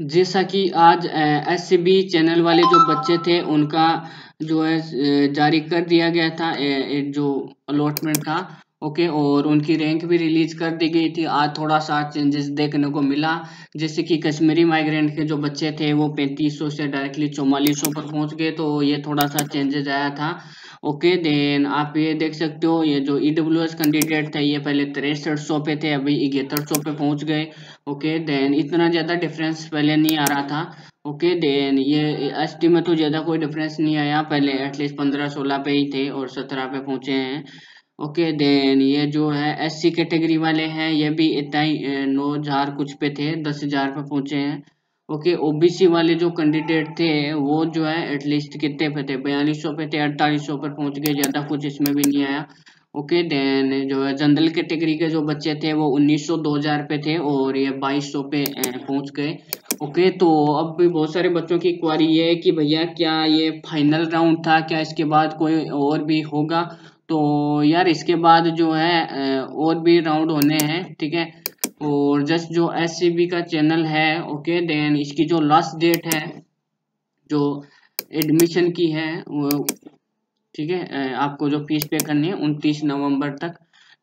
जैसा कि आज एस सी बी चैनल वाले जो बच्चे थे, उनका जो है जारी कर दिया गया था जो अलॉटमेंट था ओके और उनकी रैंक भी रिलीज़ कर दी गई थी। आज थोड़ा सा चेंजेस देखने को मिला। जैसे कि कश्मीरी माइग्रेंट के जो बच्चे थे, वो पैंतीस से डायरेक्टली चौवालीस पर पहुँच गए तो ये थोड़ा सा चेंजेस आया था। ओके देन आप ये देख सकते हो, ये जो ईडब्ल्यू एस कैंडिडेट थे, ये पहले तिरसठ सौ पे थे, अभी इकहत्तर सौ पे पहुँच गए। ओके देन इतना ज़्यादा डिफरेंस पहले नहीं आ रहा था। ओके देन ये एस टी में तो ज़्यादा कोई डिफरेंस नहीं आया, पहले एटलीस्ट पंद्रह सोलह पे ही थे और सत्रह पे पहुँचे हैं। ओके देन ये जो है एस सी कैटेगरी वाले हैं, ये भी इतना ही नौ हज़ार कुछ पे थे, दस हज़ार पे पहुँचे हैं। ओके ओबीसी वाले जो कैंडिडेट थे, वो जो है एटलीस्ट कितने पे थे? बयालीस सौ पे थे, अड़तालीस सौ पर पहुँच गए, ज़्यादा कुछ इसमें भी नहीं आया। ओके देन जो है जनरल कैटेगरी के जो बच्चे थे, वो उन्नीस सौ दो हज़ार पे थे और ये बाईस सौ पे पहुँच गए। ओके तो अब भी बहुत सारे बच्चों की क्वारी ये है कि भैया, क्या ये फाइनल राउंड था? क्या इसके बाद कोई और भी होगा? तो यार, इसके बाद जो है और भी राउंड होने हैं, ठीक है? और जस्ट जो एस का चैनल है ओके देन इसकी जो लास्ट डेट है, जो एडमिशन की है, वो, ठीक है आपको जो फ़ीस पे करनी है, उनतीस नवंबर तक।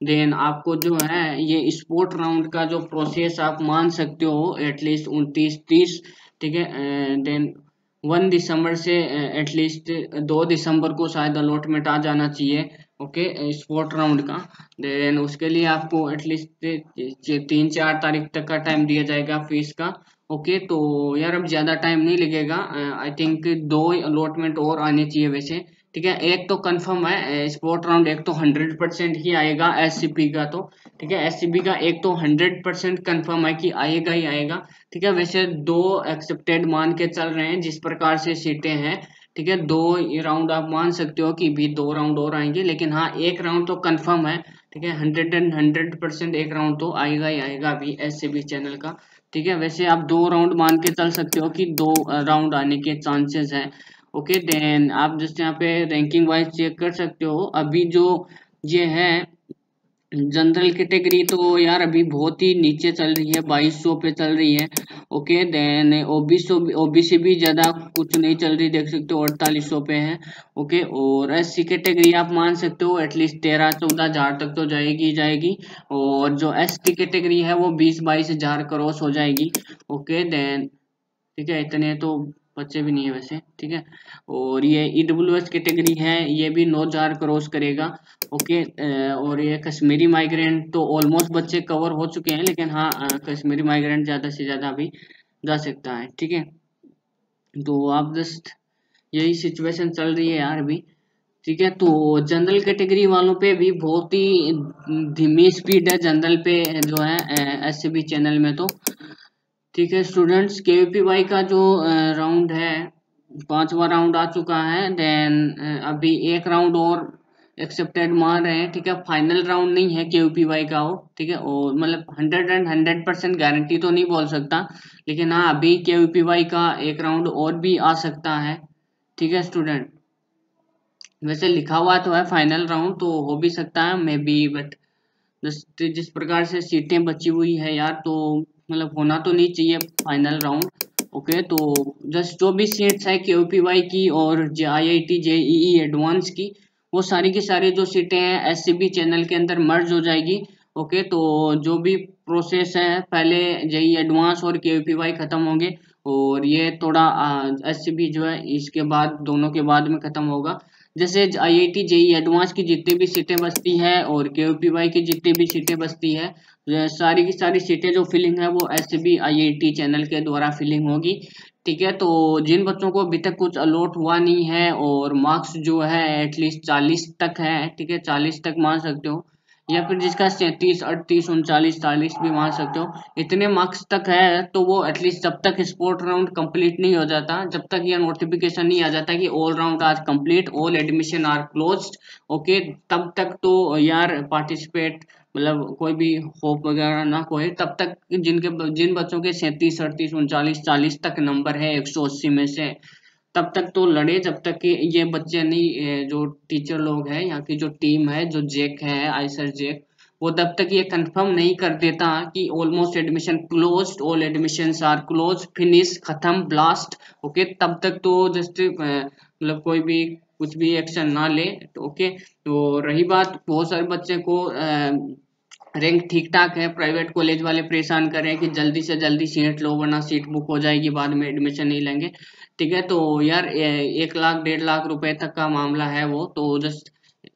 देन आपको जो है, ये स्पोर्ट राउंड का जो प्रोसेस आप मान सकते हो एटलीस्ट उनतीस, तीस, ठीक है देन वन दिसंबर से एटलीस्ट दो दिसंबर को शायद अलॉटमेंट आ जाना चाहिए। ओके स्पोर्ट राउंड का। देन उसके लिए आपको एटलीस्ट तीन, चार तारीख तक का टाइम दिया जाएगा फ़ीस का। ओके तो यार अब ज़्यादा टाइम नहीं लगेगा। आई थिंक दो अलॉटमेंट और आने चाहिए वैसे। ठीक है, एक तो कंफर्म है स्पोर्ट राउंड एक तो हंड्रेड परसेंट ही आएगा एससीपी का तो। ठीक है एससीपी का एक तो हंड्रेड परसेंट कन्फर्म है कि आएगा ही आएगा। ठीक है, वैसे दो एक्सेप्टेड मान के चल रहे हैं, जिस प्रकार से सीटें हैं। ठीक है, दो राउंड आप मान सकते हो कि भी दो राउंड और आएँगे, लेकिन हाँ एक राउंड तो कंफर्म है, ठीक है हंड्रेड एंड हंड्रेड परसेंट एक राउंड तो आएगा ही आएगा अभी एस चैनल का, ठीक है, वैसे आप दो राउंड मान के चल सकते हो कि दो राउंड आने के चांसेस हैं ओके देन आप जैसे यहाँ पे रैंकिंग वाइज चेक कर सकते हो, अभी जो ये है जनरल कैटेगरी तो यार अभी बहुत ही नीचे चल रही है, बाईस पे चल रही है ओके, देन ओबीसी ओबीसी भी ज़्यादा कुछ नहीं चल रही, देख सकते हो, अड़तालीस सौ पे है, ओके, और एस सी कैटेगरी आप मान सकते हो एटलीस्ट तेरह, चौदह हज़ार तक तो जाएगी जाएगी, और जो एस टी कैटेगरी है वो बीस, बाईस हज़ार क्रॉस हो जाएगी, ओके, देन, ठीक है, इतने तो बच्चे भी नहीं है वैसे, ठीक है? और ये ई डब्ल्यू एस कैटेगरी है, ये भी नौ हज़ार क्रॉस करेगा ओके और ये कश्मीरी माइग्रेंट तो ऑलमोस्ट बच्चे कवर हो चुके हैं, लेकिन हाँ कश्मीरी माइग्रेंट ज़्यादा से ज़्यादा अभी जा सकता है, ठीक है? तो आप जस्ट यही सिचुएशन चल रही है यार अभी, ठीक है? तो जनरल कैटेगरी वालों पे भी बहुत ही धीमी स्पीड है जनरल पे जो है एस चैनल में तो। ठीक है स्टूडेंट्स के का जो राउंड है, पांचवा राउंड आ चुका है देन अभी एक राउंड और एक्सेप्टेड मार रहे हैं, ठीक है फाइनल राउंड नहीं है के का हो ठीक है, और मतलब hundred and hundred percent guarantee तो नहीं बोल सकता, लेकिन हाँ अभी के का एक राउंड और भी आ सकता है, ठीक है स्टूडेंट वैसे लिखा हुआ तो है फाइनल राउंड तो हो भी सकता है मे बी बट जिस प्रकार से सीटें बची हुई है यार तो मतलब होना तो नहीं चाहिए फाइनल राउंड ओके तो जस्ट जो भी सीट्स है के वाई की और जे आई आई टी एडवांस की, वो सारी की सारी जो सीटें हैं एस सी बी चैनल के अंदर मर्ज हो जाएगी ओके तो जो भी प्रोसेस है, पहले जेई एडवांस और के वाई खत्म होंगे और ये थोड़ा एस बी जो है, इसके बाद, दोनों के बाद में खत्म होगा। जैसे I I T JEE advance की जितनी भी सीटें बचती है और के ओ पी वाई की जितनी भी सीटें बचती है सारी की सारी सीटें जो फिलिंग है, वो S B I I T channel के द्वारा फिलिंग होगी। ठीक है तो जिन बच्चों को अभी तक कुछ अलॉट हुआ नहीं है और मार्क्स जो है एटलीस्ट चालीस तक है, ठीक है, चालीस तक मान सकते हो या फिर जिसका सैंतीस, अड़तीस, उनचालीस, चालीस भी मान सकते हो। इतने मार्क्स तक है तो वो एटलीस्ट जब तक स्पोर्ट राउंड कंप्लीट नहीं हो जाता, जब तक यह नोटिफिकेशन नहीं आ जाता कि ऑल राउंड आज complete all admission are close okay तब तक तो यार पार्टिसिपेट मतलब कोई भी होप वगैरह ना कोई तब तक जिनके, जिन बच्चों के सैंतीस, अड़तीस, उनचालीस, चालीस तक नंबर है, एक सौ अस्सी में से तब तक तो लड़े जब तक कि ये बच्चे नहीं जो टीचर लोग हैं, यहाँ की जो टीम है, जो जेक है आईसर जेक वो तब तक ये कंफर्म नहीं कर देता कि almost admission close all admission are close finish खत्म ब्लास्ट ओके तब तक तो जस्ट मतलब कोई भी कुछ भी एक्शन ना ले तो ओके तो रही बात, बहुत सारे बच्चे को रैंक ठीक ठाक है, प्राइवेट कॉलेज वाले परेशान कर रहे हैं कि जल्दी से जल्दी सीट लो, वरना सीट बुक हो जाएगी, बाद में एडमिशन नहीं लेंगे। ठीक है तो यार एक लाख, डेढ़ लाख रुपए तक का मामला है वो तो जस्ट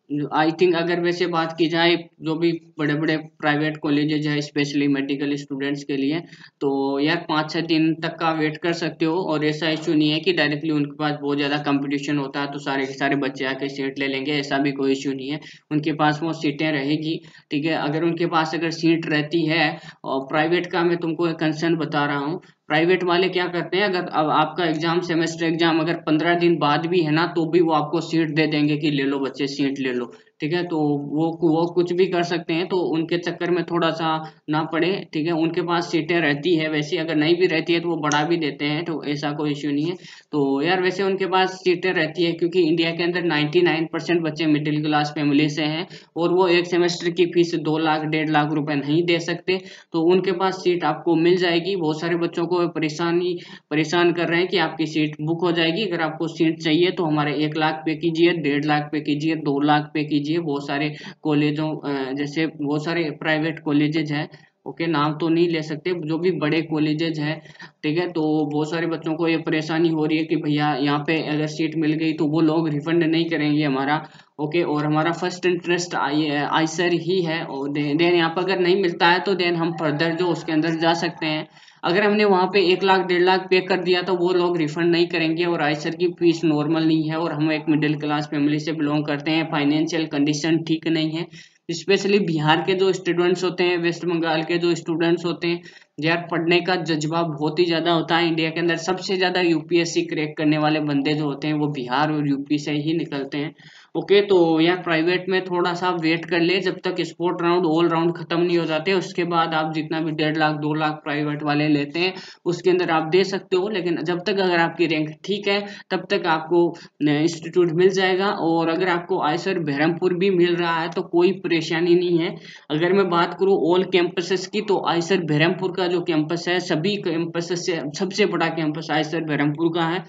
आई थिंक अगर वैसे बात की जाए, जो भी बड़े बड़े प्राइवेट कॉलेजेज है स्पेशली मेडिकल स्टूडेंट्स के लिए तो यार पाँच छः दिन तक का वेट कर सकते हो और ऐसा इशू नहीं है कि डायरेक्टली उनके पास बहुत ज़्यादा कंपटीशन होता है तो सारे के सारे बच्चे आके सीट ले लेंगे, ऐसा भी कोई इशू नहीं है। उनके पास वो सीटें रहेगी, ठीक है? अगर उनके पास अगर सीट रहती है, और प्राइवेट का मैं तुमको कंसर्न बता रहा हूँ प्राइवेट वाले क्या करते हैं? अगर अब आपका एग्ज़ाम सेमेस्टर एग्ज़ाम अगर पंद्रह दिन बाद भी है ना तो भी वो आपको सीट दे देंगे कि ले लो बच्चे सीट ले लो। ठीक है? तो वो वो कुछ भी कर सकते हैं तो उनके चक्कर में थोड़ा सा ना पड़े, ठीक है? उनके पास सीटें रहती है, वैसे अगर नहीं भी रहती है तो वो बढ़ा भी देते हैं तो ऐसा कोई इश्यू नहीं है। तो यार, वैसे उनके पास सीटें रहती है, क्योंकि इंडिया के अंदर 99 परसेंट बच्चे मिडिल क्लास फैमिली से हैं, और वो एक सेमेस्टर की फ़ीस दो लाख, डेढ़ लाख रुपए नहीं दे सकते। तो उनके पास सीट आपको मिल जाएगी। बहुत सारे बच्चों को परेशानी, परेशान कर रहे हैं कि आपकी सीट बुक हो जाएगी। अगर आपको सीट चाहिए तो हमारे एक लाख पे कीजिए, डेढ़ लाख पे कीजिए, दो लाख पे कीजिए। लीजिए, बहुत सारे कॉलेजों जैसे बहुत सारे प्राइवेट कॉलेजेज हैं ओके नाम तो नहीं ले सकते, जो भी बड़े कॉलेजेज हैं, ठीक है तो बहुत सारे बच्चों को ये परेशानी हो रही है कि भैया यहाँ पे अगर सीट मिल गई तो वो लोग रिफंड नहीं करेंगे हमारा ओके और हमारा फ़र्स्ट इंटरेस्ट आई आईसर ही है, और देन यहाँ पर अगर नहीं मिलता है तो देन हम फर्दर जो उसके अंदर जा सकते हैं। अगर हमने वहाँ पे एक लाख, डेढ़ लाख पे कर दिया तो वो लोग रिफंड नहीं करेंगे और आईसर की फ़ीस नॉर्मल नहीं है और हम एक मिडिल क्लास फैमिली से बिलोंग करते हैं। फाइनेंशियल कंडीशन ठीक नहीं है। स्पेशली बिहार के जो स्टूडेंट्स होते हैं वेस्ट बंगाल के जो स्टूडेंट्स होते हैं यार पढ़ने का जज्बा बहुत ही ज़्यादा होता है। इंडिया के अंदर सबसे ज़्यादा यूपीएससी क्रैक करने वाले बंदे जो होते हैं, वो बिहार और यूपी से ही निकलते हैं। ओके तो यार प्राइवेट में थोड़ा सा वेट कर ले, जब तक स्पोर्ट राउंड ऑल राउंड खत्म नहीं हो जाते, उसके बाद आप जितना भी डेढ़ लाख, दो लाख प्राइवेट वाले लेते हैं, उसके अंदर आप दे सकते हो, लेकिन जब तक अगर आपकी रैंक ठीक है, तब तक आपको इंस्टीट्यूट मिल जाएगा, और अगर आपको आयसर बहरमपुर भी मिल रहा है तो कोई परेशानी नहीं है। अगर मैं बात करूँ ऑल कैंपसेस की तो आयसर बहरमपुर का जो कैंपस है, सभी कैंपस से, सबसे बड़ा कैंपस आयसर बहरमपुर का है।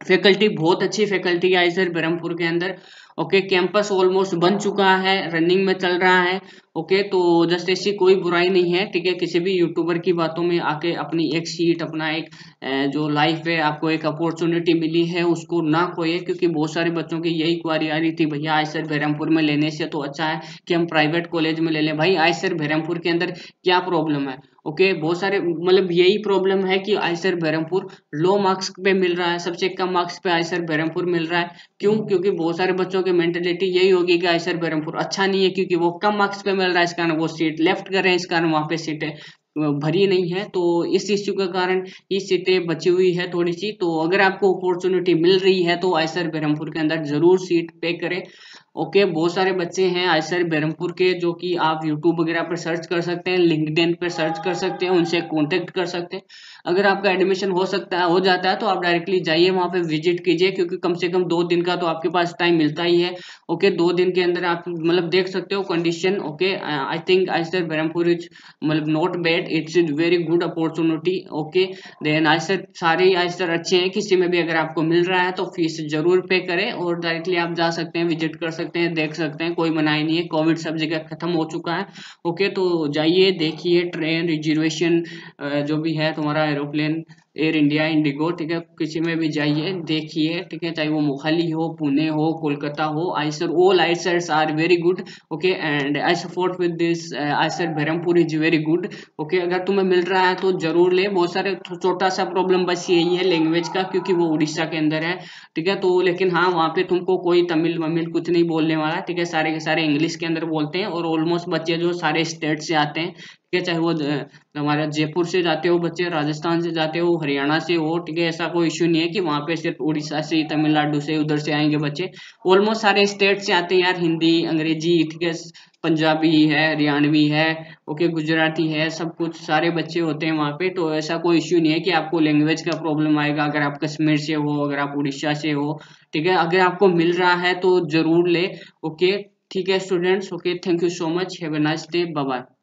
फैकल्टी बहुत अच्छी फैकल्टी है आयसर बहरमपुर के अंदर। ओके कैंपस ऑलमोस्ट बन चुका है रनिंग में चल रहा है। ओके तो जस्ट ऐसी कोई बुराई नहीं है, ठीक है? किसी भी यूट्यूबर की बातों में आके अपनी एक सीट अपना एक जो लाइफ है, आपको एक अपॉर्चुनिटी मिली है, उसको ना खोए, क्योंकि बहुत सारे बच्चों की यही क्वारी आ रही थी, भैया आई सर बहरमपुर में लेने से तो अच्छा है कि हम प्राइवेट कॉलेज में ले लें। भाई आई सर बहरमपुर के अंदर क्या प्रॉब्लम है? ओके बहुत सारे मतलब यही प्रॉब्लम है कि आयसर बहरमपुर लो मार्क्स पे मिल रहा है, सबसे कम मार्क्स पे आयसर बहरमपुर मिल रहा है। क्यों? क्योंकि बहुत सारे बच्चों की मेंटेलिटी यही होगी कि आयसर बहरमपुर अच्छा नहीं है, क्योंकि वो कम मार्क्स पे मिल रहा है, इस कारण वो सीट लेफ़्ट कर रहे हैं, इस कारण वहाँ पे सीटें भरी नहीं है। तो इस इश्यू के कारण ये सीटें बची हुई है थोड़ी सी। तो अगर आपको अपॉर्चुनिटी मिल रही है तो आयसर बहरमपुर के अंदर ज़रूर सीट पे करें। ओके, बहुत सारे बच्चे हैं आयसर बहरमपुर के, जो कि आप यूट्यूब वगैरह पर सर्च कर सकते हैं लिंकड पर सर्च कर सकते हैं, उनसे कॉन्टेक्ट कर सकते हैं। अगर आपका एडमिशन हो सकता है, हो जाता है तो आप डायरेक्टली जाइए, वहाँ पे विज़िट कीजिए, क्योंकि कम से कम दो दिन का तो आपके पास टाइम मिलता ही है। ओके, दो दिन के अंदर आप मतलब देख सकते हो condition okay. I think IISER Berhampur is मतलब not bad it's is very good opportunity okay. Then IISER सारे आयसर अच्छे हैं, किसी में भी अगर आपको मिल रहा है तो फ़ीस ज़रूर पे करें और डायरेक्टली आप जा सकते हैं विज़िट कर सकते हैं, देख सकते हैं, कोई मनाही नहीं है कोविड सब जगह खत्म हो चुका है। ओके तो जाइए, देखिए ट्रेन रिजर्वेशन जो भी है, तुम्हारा एरोप्लेन एयर इंडिया इंडिगो ठीक है? किसी में भी जाइए, देखिए, ठीक है? चाहे वो मुखाली हो, पुणे हो, कोलकाता हो IISER all IISERs are very good okay and I support with this IISER Berhampur is very good okay अगर तुम्हें मिल रहा है तो ज़रूर ले। बहुत सारे छोटा सा प्रॉब्लम बस यही है लैंग्वेज का, क्योंकि वो उड़ीसा के अंदर है, ठीक है? तो लेकिन हाँ वहाँ पे तुमको कोई तमिल, वमिल कुछ नहीं बोलने वाला, ठीक है? सारे के सारे इंग्लिश के अंदर बोलते हैं और ऑलमोस्ट बच्चे जो सारे स्टेट से आते हैं ठीक है चाहे वो हमारे जयपुर से जाते हो, बच्चे राजस्थान से जाते हो, हरियाणा से हो, ठीक है, ऐसा कोई इश्यू नहीं है कि वहाँ पे सिर्फ़ उड़ीसा से, तमिलनाडु से, उधर से आएँगे बच्चे। ऑलमोस्ट सारे स्टेट से आते हैं यार, हिंदी, अंग्रेज़ी, ठीक है, पंजाबी है, हरियाणवी है ओके गुजराती है, सब कुछ, सारे बच्चे होते हैं वहाँ पे तो ऐसा कोई इश्यू नहीं है कि आपको लैंग्वेज का प्रॉब्लम आएगा, अगर आप कश्मीर से हो, अगर आप उड़ीसा से हो, ठीक है, अगर आपको मिल रहा है तो ज़रूर ले ओके ठीक है students okay thank you so much have a nice day bye